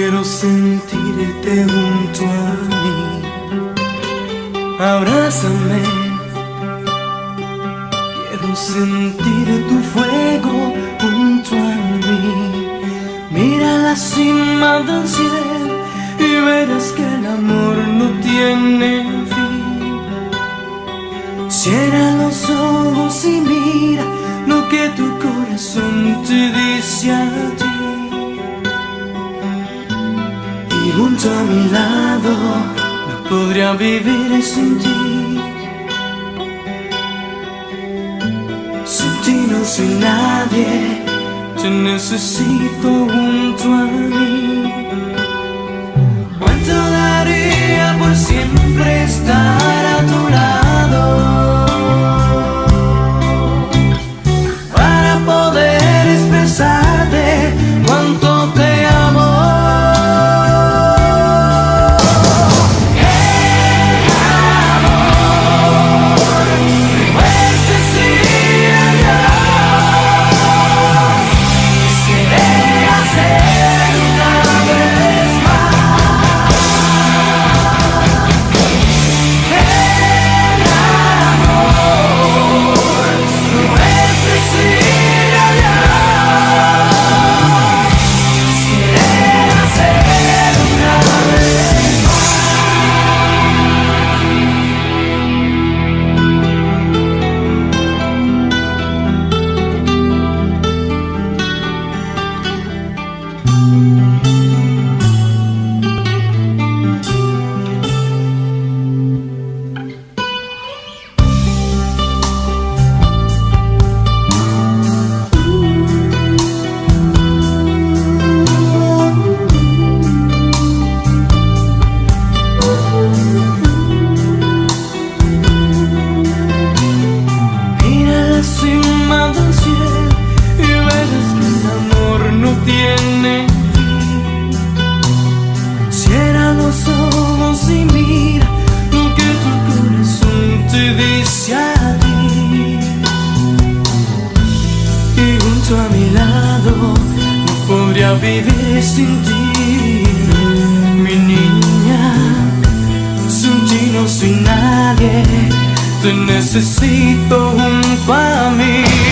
Quiero sentirte junto a mí. Abrázame. Quiero sentir tu fuego junto a mí. Mira la cima del cielo y verás que el amor no tiene fin. Cierra los ojos y mira lo que tu corazón te dice a ti. Junto a mi lado no podría vivir sin ti. Sin ti no soy nadie, te necesito junto a mí. ¿Cuánto daría por siempre estar no podría vivir sin ti, mi niña. Sin ti no soy nadie, te necesito junto a mí.